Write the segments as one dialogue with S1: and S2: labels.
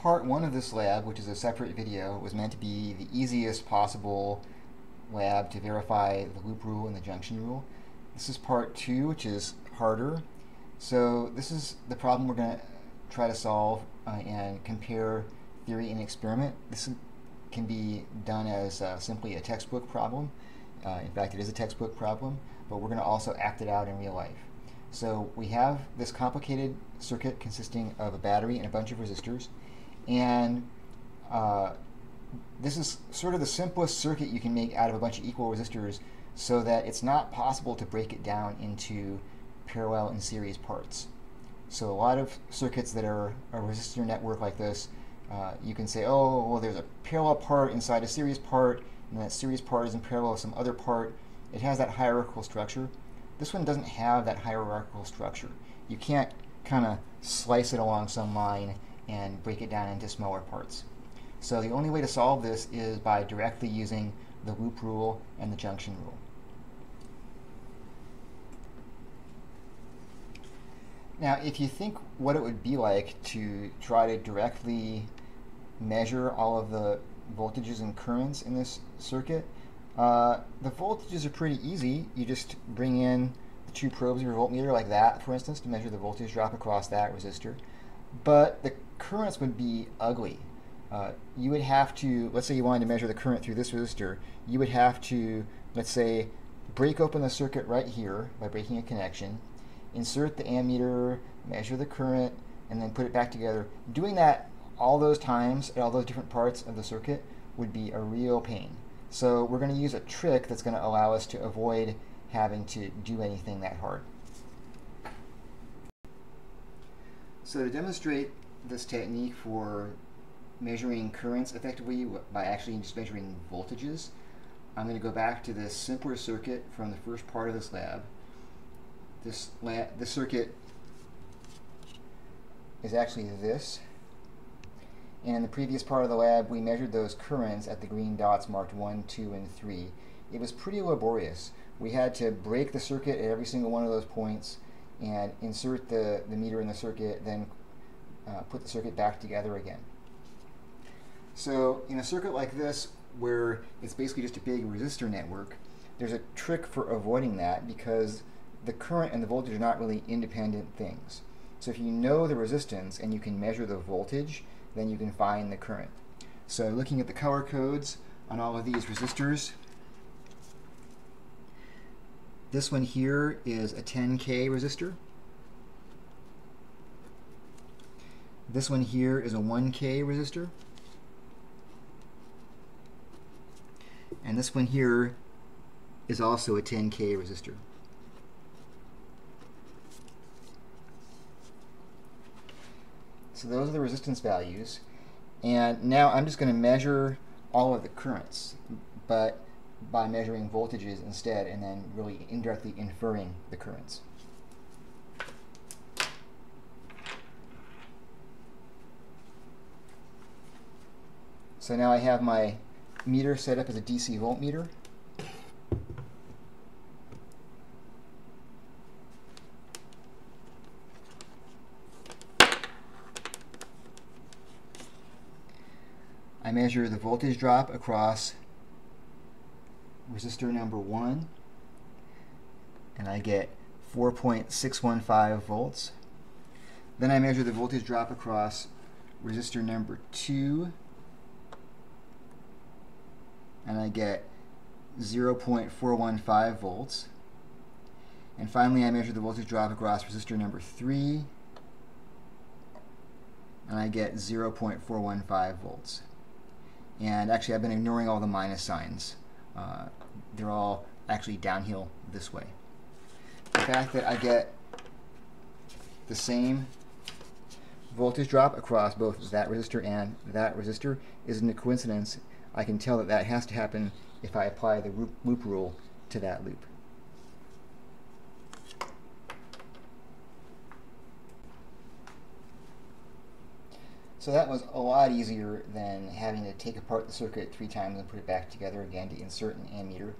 S1: part one of this lab, which is a separate video, was meant to be the easiest possible lab to verify the loop rule and the junction rule. This is part two, which is harder. So this is the problem we're going to try to solve uh, and compare theory and experiment. This can be done as uh, simply a textbook problem. Uh, in fact, it is a textbook problem, but we're going to also act it out in real life. So we have this complicated circuit consisting of a battery and a bunch of resistors, and uh, this is sort of the simplest circuit you can make out of a bunch of equal resistors so that it's not possible to break it down into parallel and series parts. So a lot of circuits that are a resistor network like this, uh, you can say, oh, well, there's a parallel part inside a series part, and that series part is in parallel with some other part. It has that hierarchical structure. This one doesn't have that hierarchical structure. You can't kind of slice it along some line and break it down into smaller parts. So the only way to solve this is by directly using the loop rule and the junction rule. Now, if you think what it would be like to try to directly measure all of the voltages and currents in this circuit, uh, the voltages are pretty easy. You just bring in the two probes of your voltmeter like that, for instance, to measure the voltage drop across that resistor. But the currents would be ugly. Uh, you would have to, let's say you wanted to measure the current through this resistor, you would have to, let's say, break open the circuit right here by breaking a connection, insert the ammeter, measure the current, and then put it back together. Doing that all those times at all those different parts of the circuit would be a real pain. So we're going to use a trick that's going to allow us to avoid having to do anything that hard. So to demonstrate this technique for measuring currents effectively by actually just measuring voltages, I'm going to go back to this simpler circuit from the first part of this lab. This, lab, this circuit is actually this and in the previous part of the lab, we measured those currents at the green dots marked 1, 2, and 3. It was pretty laborious. We had to break the circuit at every single one of those points and insert the, the meter in the circuit, then uh, put the circuit back together again. So in a circuit like this, where it's basically just a big resistor network, there's a trick for avoiding that because the current and the voltage are not really independent things. So if you know the resistance and you can measure the voltage, then you can find the current. So looking at the color codes on all of these resistors, this one here is a 10K resistor. This one here is a 1K resistor. And this one here is also a 10K resistor. So those are the resistance values. And now I'm just going to measure all of the currents, but by measuring voltages instead and then really indirectly inferring the currents. So now I have my meter set up as a DC voltmeter. I measure the voltage drop across resistor number 1 and I get 4.615 volts. Then I measure the voltage drop across resistor number 2 and I get 0.415 volts. And finally I measure the voltage drop across resistor number 3 and I get 0.415 volts. And actually, I've been ignoring all the minus signs. Uh, they're all actually downhill this way. The fact that I get the same voltage drop across both that resistor and that resistor isn't a coincidence. I can tell that that has to happen if I apply the loop rule to that loop. So that was a lot easier than having to take apart the circuit three times and put it back together again to insert an ammeter.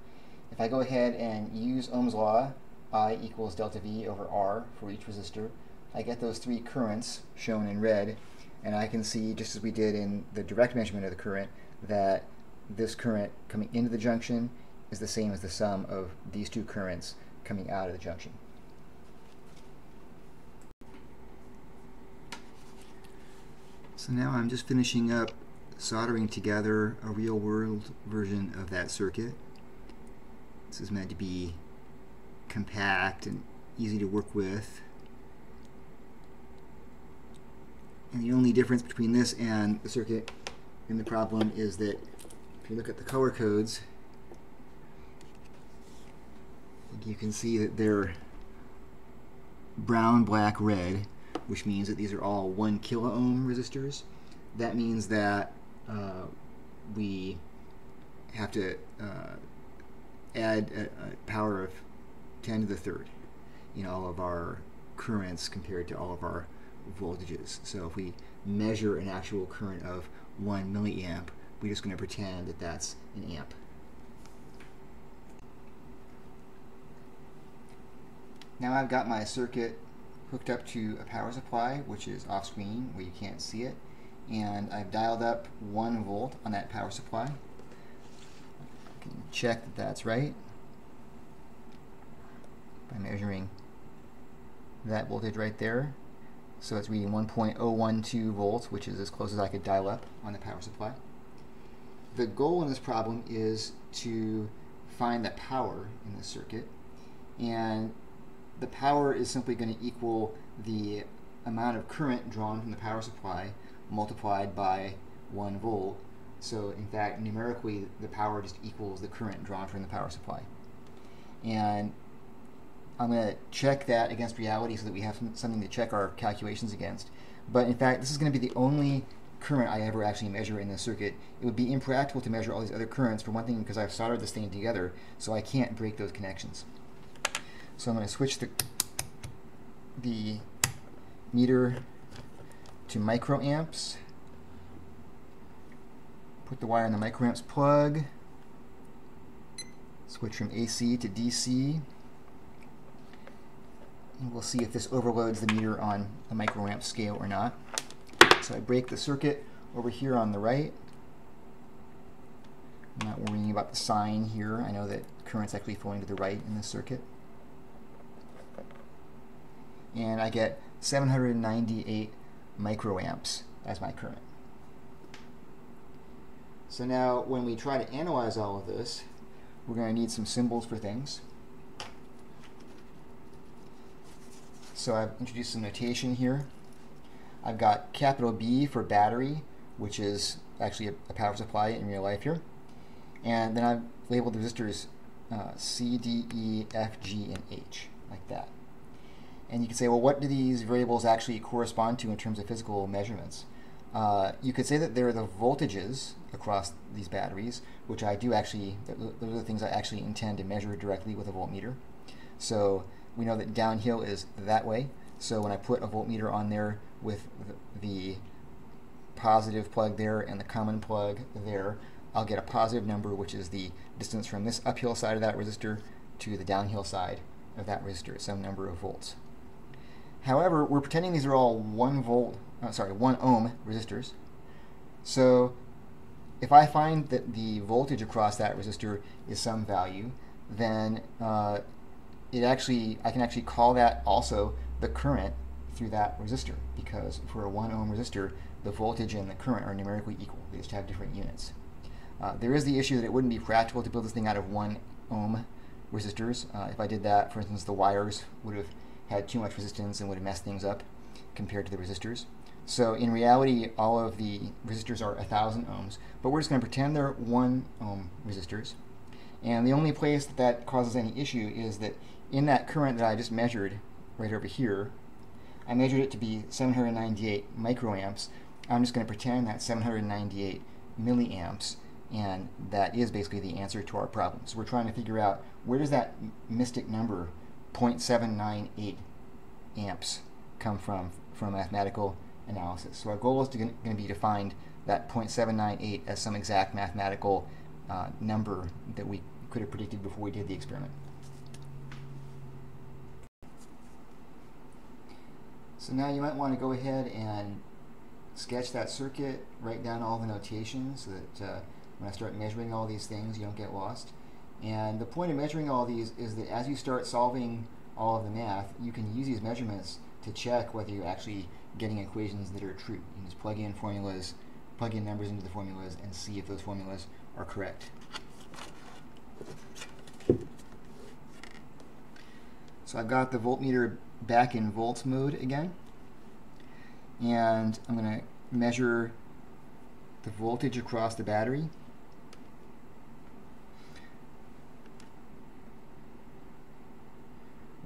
S1: If I go ahead and use Ohm's law, I equals delta V over R for each resistor, I get those three currents shown in red. And I can see, just as we did in the direct measurement of the current, that this current coming into the junction is the same as the sum of these two currents coming out of the junction. So now I'm just finishing up soldering together a real world version of that circuit. This is meant to be compact and easy to work with. And the only difference between this and the circuit in the problem is that if you look at the color codes, you can see that they're brown, black, red, which means that these are all 1 kilo ohm resistors. That means that uh, we have to uh, add a, a, power of 10 to the third in all of our currents compared to all of our voltages. So if we measure an actual current of 1 milliamp, we're just going to pretend that that's an amp. Now I've got my circuit hooked up to a power supply, which is off screen where you can't see it and I've dialed up 1 volt on that power supply. I can check that that's right by measuring that voltage right there. So it's reading 1.012 volts, which is as close as I could dial up on the power supply. The goal in this problem is to find the power in the circuit, and the power is simply going to equal the amount of current drawn from the power supply multiplied by 1 volt. So in fact, numerically, the power just equals the current drawn from the power supply. And I'm going to check that against reality so that we have something to check our calculations against. But in fact, this is going to be the only current I ever actually measure in the circuit. It would be impractical to measure all these other currents, for one thing, because I've soldered this thing together, so I can't break those connections. So I'm going to switch the, the meter to microamps. Put the wire in the microamps plug. Switch from AC to DC. And we'll see if this overloads the meter on the microamp scale or not. So I break the circuit over here on the right. I'm not worrying about the sign here. I know that current's actually flowing to the right in this circuit. And I get 798 microamps as my current. So now when we try to analyze all of this, we're going to need some symbols for things. So I've introduced some notation here. I've got capital B for battery, which is actually a, a power supply in real life here. And then I've labeled the resistors uh, C, D, E, F, G, and H, like that. And you can say, well, what do these variables actually correspond to in terms of physical measurements? Uh, you could say that they're the voltages across these batteries, which I do actually, those are the things I actually intend to measure directly with a voltmeter. So we know that downhill is that way. So when I put a voltmeter on there with the positive plug there and the common plug there, I'll get a positive number, which is the distance from this uphill side of that resistor to the downhill side of that resistor, some number of volts. However, we're pretending these are all 1 volt, uh, sorry, 1 ohm resistors. So if I find that the voltage across that resistor is some value, then uh, it actually I can actually call that also the current through that resistor because for a 1 ohm resistor, the voltage and the current are numerically equal. They just have different units. Uh, there is the issue that it wouldn't be practical to build this thing out of 1 ohm resistors. Uh, if I did that, for instance, the wires would have had too much resistance and would mess things up compared to the resistors. So in reality, all of the resistors are 1,000 ohms, but we're just going to pretend they're 1 ohm resistors. And the only place that that causes any issue is that in that current that I just measured right over here, I measured it to be 798 microamps. I'm just going to pretend that's 798 milliamps, and that is basically the answer to our problem. So we're trying to figure out where does that mystic number 0.798 amps come from from mathematical analysis. So our goal is going to be to find that 0.798 as some exact mathematical uh, number that we could have predicted before we did the experiment. So now you might want to go ahead and sketch that circuit, write down all the notations so that uh, when I start measuring all these things, you don't get lost. And the point of measuring all these is that as you start solving all of the math, you can use these measurements to check whether you're actually getting equations that are true. You can just plug in formulas, plug in numbers into the formulas, and see if those formulas are correct. So I've got the voltmeter back in volts mode again. And I'm going to measure the voltage across the battery.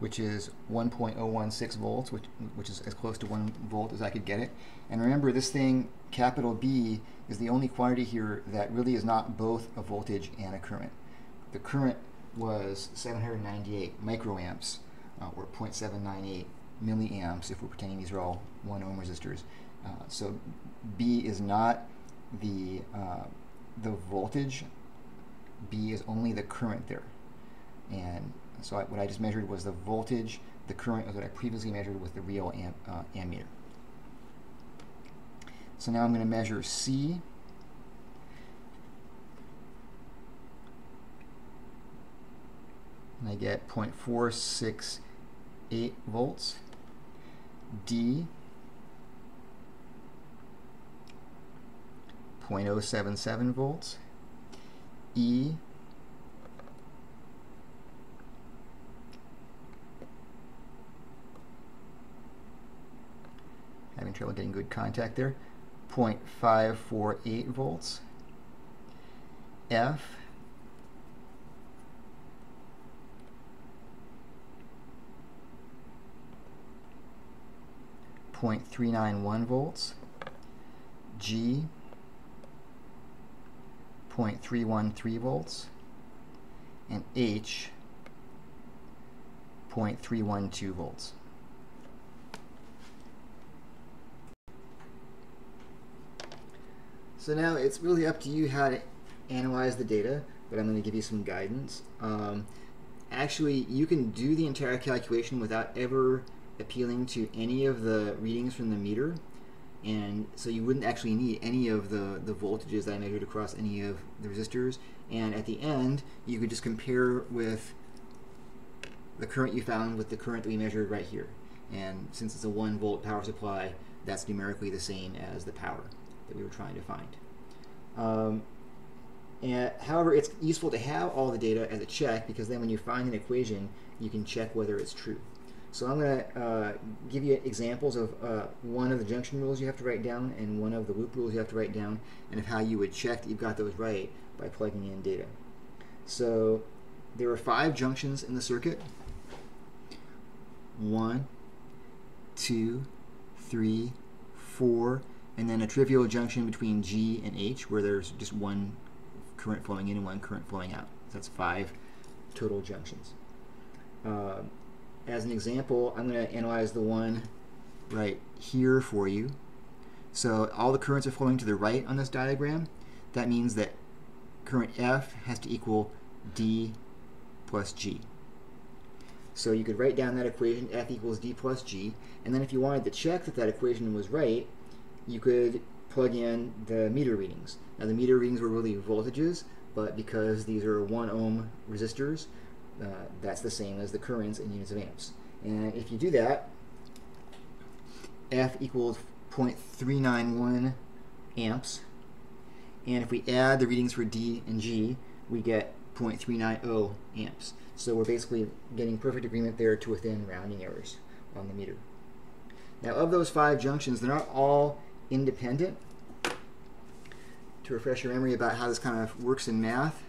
S1: Which is 1.016 volts, which, which is as close to 1 volt as I could get it. And remember, this thing, capital B, is the only quantity here that really is not both a voltage and a current. The current was 798 microamps, uh, or 0.798 milliamps if we're pretending these are all 1 ohm resistors. Uh, so B is not the, uh, the voltage, B is only the current there. And so I, what I just measured was the voltage, the current was what I previously measured with the real uh, ammeter. So now I'm going to measure C. And I get 0.468 volts. D 0.077 volts. E having trouble getting good contact there. 0.548 volts. F 0.391 volts, G 0.313 volts, and H 0.312 volts. So now it's really up to you how to analyze the data, but I'm going to give you some guidance. Um, actually, you can do the entire calculation without ever appealing to any of the readings from the meter. And so you wouldn't actually need any of the, the voltages that I measured across any of the resistors. And at the end you could just compare with the current you found with the current that we measured right here. And since it's a 1 volt power supply that's numerically the same as the power that we were trying to find. Um, and, however, it's useful to have all the data as a check because then when you find an equation you can check whether it's true. So I'm going to uh, give you examples of uh, one of the junction rules you have to write down and one of the loop rules you have to write down and of how you would check that you've got those right by plugging in data. So there are five junctions in the circuit. One, two, three, four, and then a trivial junction between G and H where there's just one current flowing in and one current flowing out. So that's five total junctions. Uh, as an example, I'm going to analyze the one right here for you. So all the currents are flowing to the right on this diagram. That means that current F has to equal D plus G. So you could write down that equation, F equals D plus G, and then if you wanted to check that that equation was right, you could plug in the meter readings. Now the meter readings were really voltages, but because these are 1 ohm resistors, uh, that's the same as the currents in units of amps. And if you do that, F equals 0.391 amps. And if we add the readings for D and G, we get 0.390 amps. So we're basically getting perfect agreement there to within rounding errors on the meter. Now of those five junctions, they're not all independent. To refresh your memory about how this kind of works in math,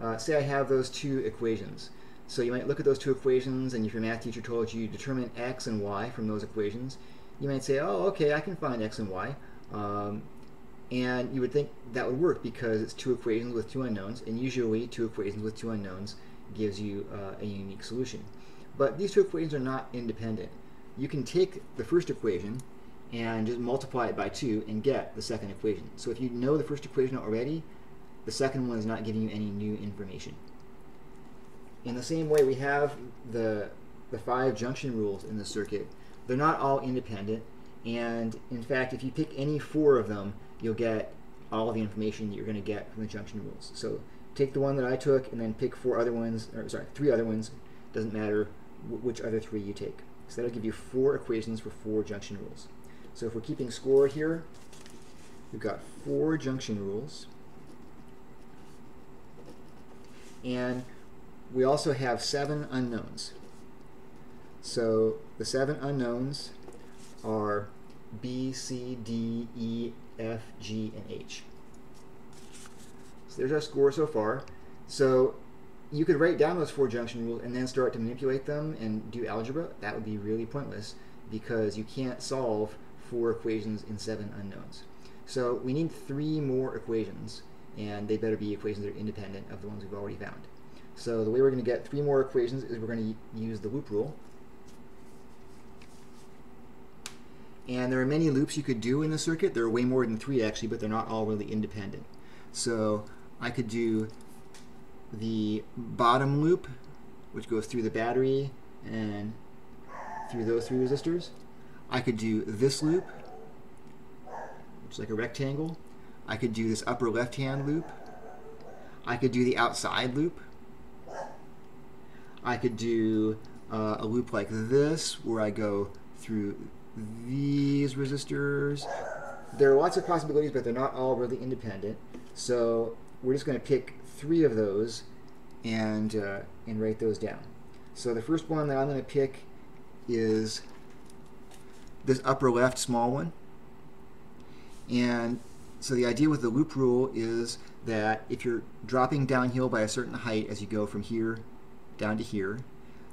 S1: uh, say I have those two equations. So you might look at those two equations, and if your math teacher told you determine x and y from those equations, you might say, oh, okay, I can find x and y. Um, and you would think that would work because it's two equations with two unknowns, and usually two equations with two unknowns gives you uh, a unique solution. But these two equations are not independent. You can take the first equation and just multiply it by 2 and get the second equation. So if you know the first equation already, the second one is not giving you any new information. In the same way, we have the, the five junction rules in the circuit. They're not all independent, And in fact, if you pick any four of them, you'll get all the information that you're going to get from the junction rules. So take the one that I took and then pick four other ones, or sorry, three other ones. Doesn't matter which other three you take. So that'll give you four equations for four junction rules. So if we're keeping score here, we've got four junction rules. And we also have seven unknowns. So the seven unknowns are B, C, D, E, F, G, and H. So there's our score so far. So you could write down those four junction rules and then start to manipulate them and do algebra. That would be really pointless because you can't solve four equations in seven unknowns. So we need three more equations, and they better be equations that are independent of the ones we've already found. So the way we're going to get three more equations is we're going to use the loop rule. And there are many loops you could do in the circuit. There are way more than three actually, but they're not all really independent. So I could do the bottom loop, which goes through the battery and through those three resistors. I could do this loop, which is like a rectangle. I could do this upper left-hand loop. I could do the outside loop. I could do uh, a loop like this, where I go through these resistors. There are lots of possibilities, but they're not all really independent. So we're just going to pick three of those and, uh, and write those down. So the first one that I'm going to pick is this upper left small one. And so the idea with the loop rule is that if you're dropping downhill by a certain height as you go from here down to here,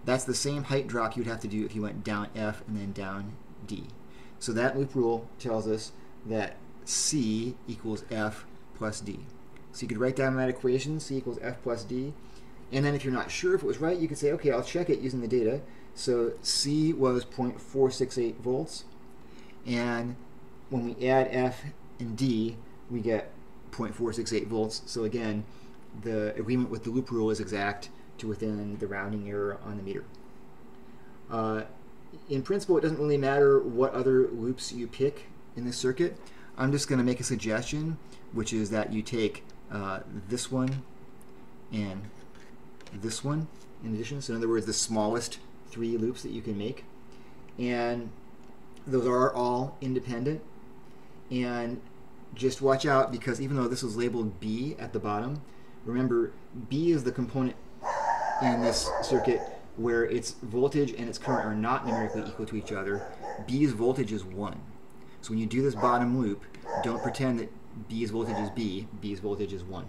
S1: that's the same height drop you'd have to do if you went down F and then down D. So that loop rule tells us that C equals F plus D. So you could write down that equation, C equals F plus D. And then if you're not sure if it was right, you could say, okay, I'll check it using the data. So C was 0.468 volts. And when we add F and D, we get 0.468 volts. So again, the agreement with the loop rule is exact to within the rounding error on the meter. Uh, in principle, it doesn't really matter what other loops you pick in this circuit. I'm just going to make a suggestion, which is that you take uh, this one and this one in addition. So in other words, the smallest three loops that you can make. And those are all independent. And just watch out because even though this was labeled B at the bottom, remember B is the component in this circuit where its voltage and its current are not numerically equal to each other. B's voltage is 1. So when you do this bottom loop, don't pretend that B's voltage is B, B's voltage is 1.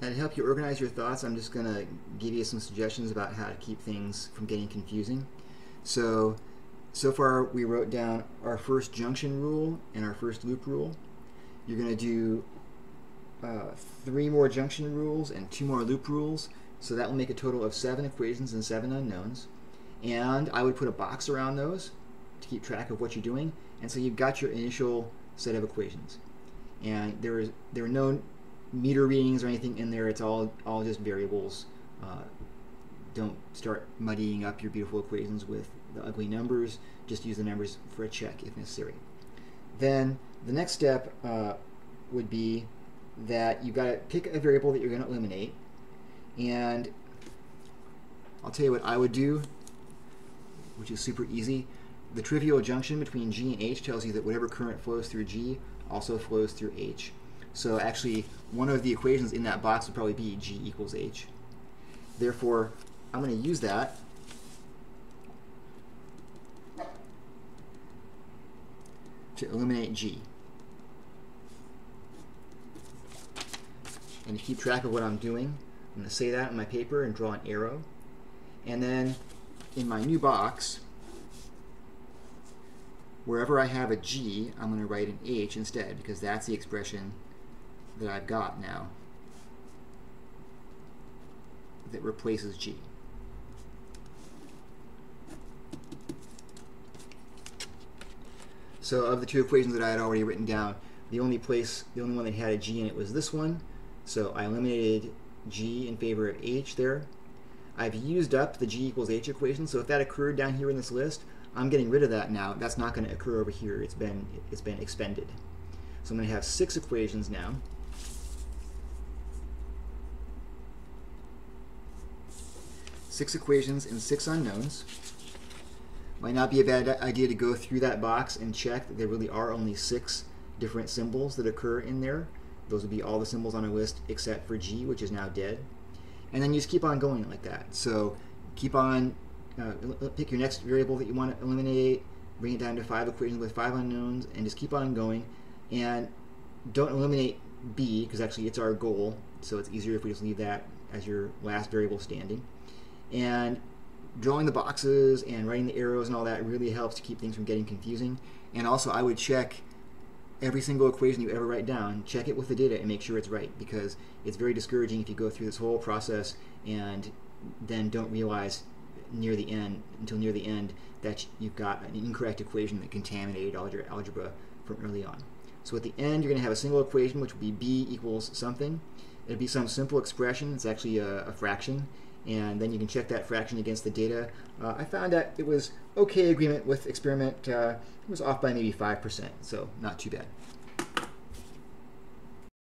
S1: To help you organize your thoughts, I'm just going to give you some suggestions about how to keep things from getting confusing. So, so far we wrote down our first junction rule and our first loop rule. You're going to do uh, three more junction rules and two more loop rules. So that will make a total of seven equations and seven unknowns. And I would put a box around those to keep track of what you're doing. And so you've got your initial set of equations. And there is there are no meter readings or anything in there. It's all all just variables. Uh, don't start muddying up your beautiful equations with the ugly numbers. Just use the numbers for a check if necessary. Then the next step uh, would be that you've got to pick a variable that you're going to eliminate. And I'll tell you what I would do, which is super easy. The trivial junction between G and H tells you that whatever current flows through G also flows through H. So actually, one of the equations in that box would probably be G equals H. Therefore, I'm going to use that to eliminate G. and to keep track of what I'm doing, I'm going to say that on my paper and draw an arrow. And then in my new box, wherever I have a G, I'm going to write an H instead because that's the expression that I've got now that replaces G. So of the two equations that I had already written down, the only place, the only one that had a G in it was this one, so I eliminated G in favor of H there. I've used up the g equals h equation, so if that occurred down here in this list, I'm getting rid of that now. That's not going to occur over here. It's been, it's been expended. So I'm going to have six equations now. Six equations and six unknowns. Might not be a bad idea to go through that box and check that there really are only six different symbols that occur in there. Those would be all the symbols on a list except for G, which is now dead. And then you just keep on going like that. So keep on, uh, pick your next variable that you want to eliminate, bring it down to five equations with five unknowns, and just keep on going. And don't eliminate B, because actually it's our goal, so it's easier if we just leave that as your last variable standing. And drawing the boxes and writing the arrows and all that really helps to keep things from getting confusing. And also I would check every single equation you ever write down, check it with the data and make sure it's right because it's very discouraging if you go through this whole process and then don't realize near the end, until near the end, that you've got an incorrect equation that contaminated all your algebra from early on. So at the end, you're going to have a single equation, which will be b equals something. It'll be some simple expression. It's actually a, a fraction. And then you can check that fraction against the data. Uh, I found that it was okay agreement with experiment. Uh, it was off by maybe 5%, so not too bad.